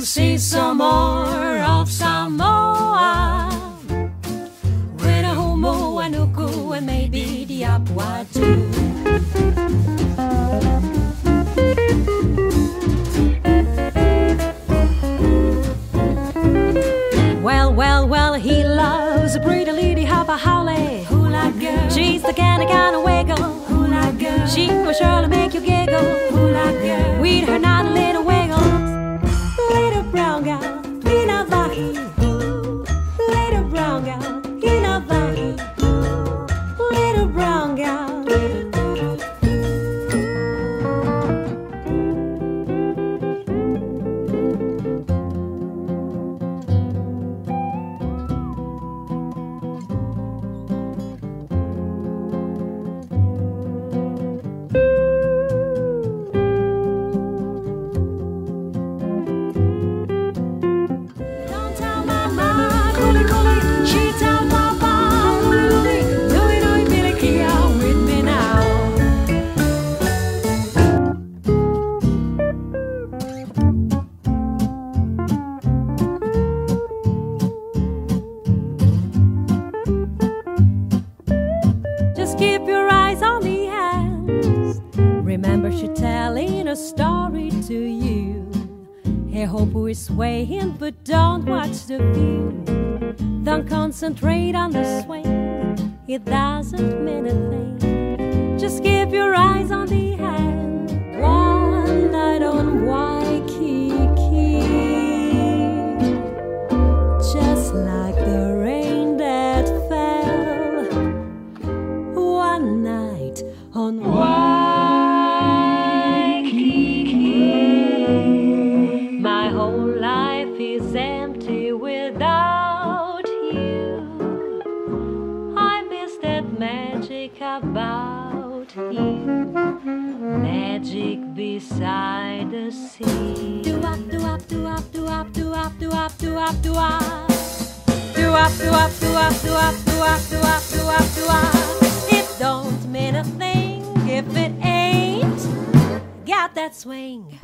to see some more of Samoa. Renahumo, Anuku, and maybe the apua too. well, well, he loves a pretty lady, hapa a. Hula girl. She's the kind of kind of wiggle. Hula girl. She was keep your eyes on the hands. Remember, she telling a story to you. Her hope is swaying, but don't watch the view. Don't concentrate on the swing, it doesn't mean a thing. Just keep your eyes on the night on Waikiki. My whole life is empty without you. I miss that magic about you. Magic beside the sea. Do up, do up, do up, do up, do up, do up, do up, do up. Do up, do up, do up, do up, do up, do up, do up, do up don't mean a thing if it ain't got that swing.